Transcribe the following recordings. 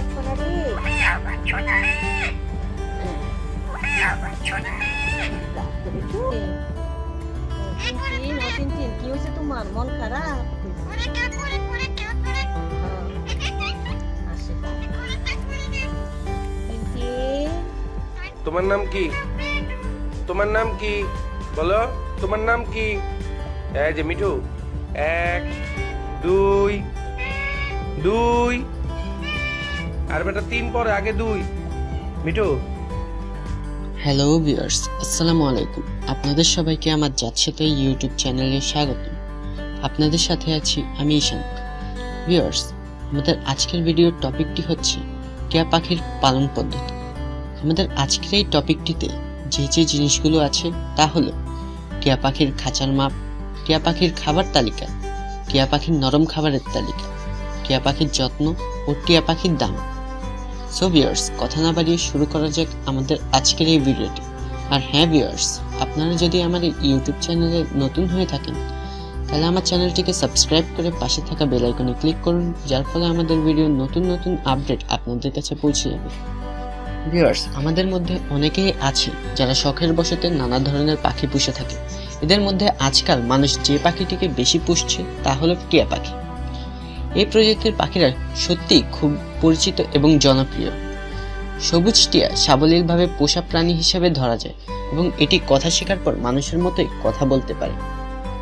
পাচ্ছ না রে দেখেছো? তিনটিন, ও তিনটিন, কি হয়েছে তোমার মন খারাপ হ্যাঁ, আসে। তিনটিন, তোমার নাম কি তোমার নাম কি বলো তোমার নাম কি এই যে মিঠু এক দুই দুই আর বেটা, তিন পরে, আগে দুই। হ্যালো ভিউয়ার্স আসসালামু আলাইকুম। আপনাদের সবাইকে আমার যাচ্ছেতে ইউটিউব চ্যানেলে স্বাগত। আপনাদের সাথে আছি আমি ঈশান। ভিউয়ার্স আমাদের আজকের ভিডিওর টপিকটি হচ্ছে টিয়া পাখির পালন পদ্ধতি। আমাদের আজকের এই টপিকটিতে যে যে জিনিসগুলো আছে, তা হলো টিয়া পাখির খাঁচার মাপ, টিয়া পাখির খাবার তালিকা, টিয়া পাখির নরম খাবারের তালিকা, টিয়া পাখির যত্ন ও টিয়া পাখির দাম। সো ভিউয়ার্স কথা না বাড়িয়ে শুরু করা যাক আমাদের আজকের এই ভিডিওটি। আর হ্যাঁ ভিউয়ার্স আপনারা যদি আমাদের ইউটিউব চ্যানেলে নতুন হয়ে থাকেন, তাহলে আমার চ্যানেলটিকে সাবস্ক্রাইব করে পাশে থাকা বেল আইকনে ক্লিক করুন, যার ফলে আমাদের ভিডিওর নতুন নতুন আপডেট আপনাদের কাছে পৌঁছে যাবে। ভিউয়ার্স আমাদের মধ্যে অনেকেই আছে যারা শখের বশতে নানা ধরনের পাখি পুষে থাকে। এদের মধ্যে আজকাল মানুষ যে পাখিটিকে বেশি পুষছে, তা হলো টিয়া পাখি। এই প্রজাতির পাখিরা সত্যি খুব পরিচিত এবং জনপ্রিয়। সবুজ টিয়া সাবলীলভাবে পোষা প্রাণী হিসেবে ধরা যায় এবং এটি কথা শেখার পর মানুষের মতোই কথা বলতে পারে।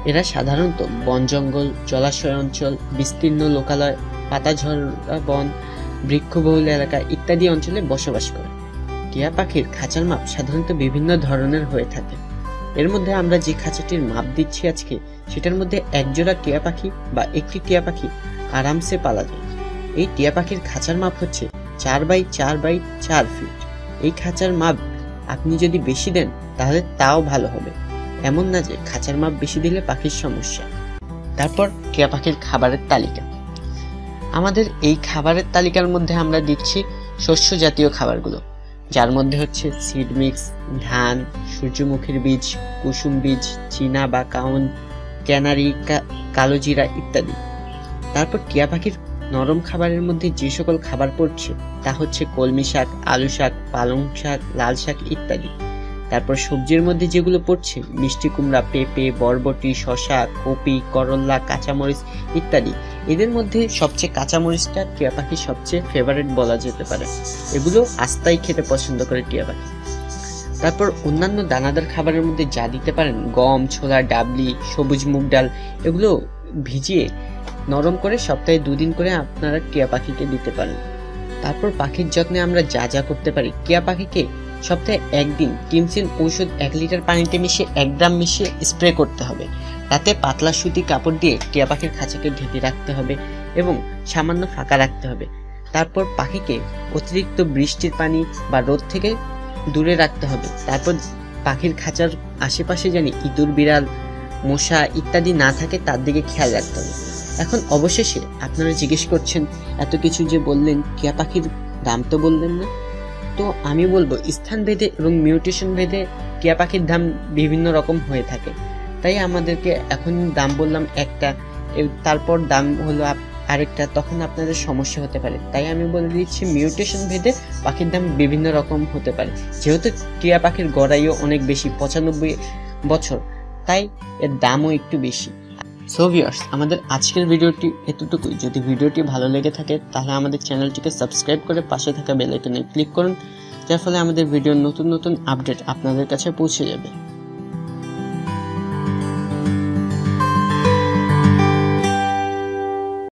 এরা সাধারণত বন জঙ্গল, জলাশয় অঞ্চল, বিস্তীর্ণ লোকালয়, পাতাঝরা বন, বৃক্ষবহুল এলাকা ইত্যাদি অঞ্চলে বসবাস করে। টিয়া পাখির খাঁচার মাপ সাধারণত বিভিন্ন ধরনের হয়ে থাকে। এর মধ্যে আমরা যে খাঁচাটির মাপ দিচ্ছি আজকে, সেটার মধ্যে একজোড়া টিয়া পাখি বা একটি টিয়া পাখি আরামসে পালা যায়। এই টিয়া পাখির খাঁচার মাপ হচ্ছে চার বাই চার বাই চার ফিট এই খাঁচার মাপ আপনি যদি বেশি দেন, তাহলে তাও ভালো হবে। এমন না যে খাঁচার মাপ বেশি দিলে পাখির সমস্যা। তারপর টিয়া পাখির খাবারের তালিকা। আমাদের এই খাবারের তালিকার মধ্যে আমরা দিচ্ছি শস্য জাতীয় খাবারগুলো। যার মধ্যে হচ্ছে সিড মিক্স ধান, সূর্যমুখীর বীজ, কুসুম বীজ, চীনা বা কাউন, ক্যানারি কালোজিরা ইত্যাদি। তারপর টিয়া পাখির নরম খাবারের মধ্যে যে সকল খাবার পড়ছে, তা হচ্ছে কলমি শাক, আলু শাক, পালং শাক, লাল শাক ইত্যাদি। তারপর সবজির মধ্যে যেগুলো পড়ছে, মিষ্টি কুমড়া, পেঁপে, বরবটি, শসা, কপি করল্লা কাঁচামরিচ ইত্যাদি। এদের মধ্যে সবচেয়ে কাঁচামরিচটা টিয়া পাখির সবচেয়ে ফেভারিট বলা যেতে পারে। এগুলো আস্তাই খেতে পছন্দ করে টিয়া পাখি। তারপর অন্যান্য দানাদার খাবারের মধ্যে যা দিতে পারেন, গম, ছোলা, ডাবলি, সবুজ মুগ ডাল, এগুলো ভিজিয়ে নরম করে সপ্তাহে দুদিন করে আপনারা টিয়া পাখিকে দিতে পারেন। তারপর পাখির যত্নে আমরা যা যা করতে পারি, টিয়া পাখিকে সপ্তাহে একদিন টিমসিন ঔষধ এক লিটার পানিতে মিশিয়ে, এক গ্রাম মিশিয়ে স্প্রে করতে হবে। তাতে পাতলা সুতি কাপড় দিয়ে টিয়া পাখির খাঁচাকে ঢেকে রাখতে হবে এবং সামান্য ফাঁকা রাখতে হবে। তারপর পাখিকে অতিরিক্ত বৃষ্টির পানি বা রোদ থেকে দূরে রাখতে হবে। তারপর পাখির খাঁচার আশেপাশে জানি ইঁদুর, বিড়াল, মশা ইত্যাদি না থাকে, তার দিকে খেয়াল রাখতে হবে। এখন অবশেষে আপনারা জিজ্ঞেস করছেন, এত কিছু যে বললেন, টিয়া পাখির দাম তো বললেন না। তো আমি বলব, স্থান ভেদে এবং মিউটেশন ভেদে টিয়া পাখির দাম বিভিন্ন রকম হয়ে থাকে। তাই আমাদেরকে এখন দাম বললাম একটা তারপর দাম হলো আরেকটা, তখন আপনাদের সমস্যা হতে পারে। তাই আমি বলে দিচ্ছি, মিউটেশন ভেদে পাখির দাম বিভিন্ন রকম হতে পারে। যেহেতু টিয়া পাখির গড়াইও অনেক বেশি, পঁচানব্বই বছর, তাই এর দামও একটু বেশি। সো ভিউয়ার্স আমাদের আজকের ভিডিওটি এতটুকুই। যদি ভিডিওটি ভালো লেগে থাকে, তাহলে আমাদের চ্যানেলটিকে সাবস্ক্রাইব করে পাশে থাকা বেল আইকনে ক্লিক করুন, যার ফলে আমাদের ভিডিওর নতুন নতুন আপডেট আপনাদের কাছে পৌঁছে যাবে।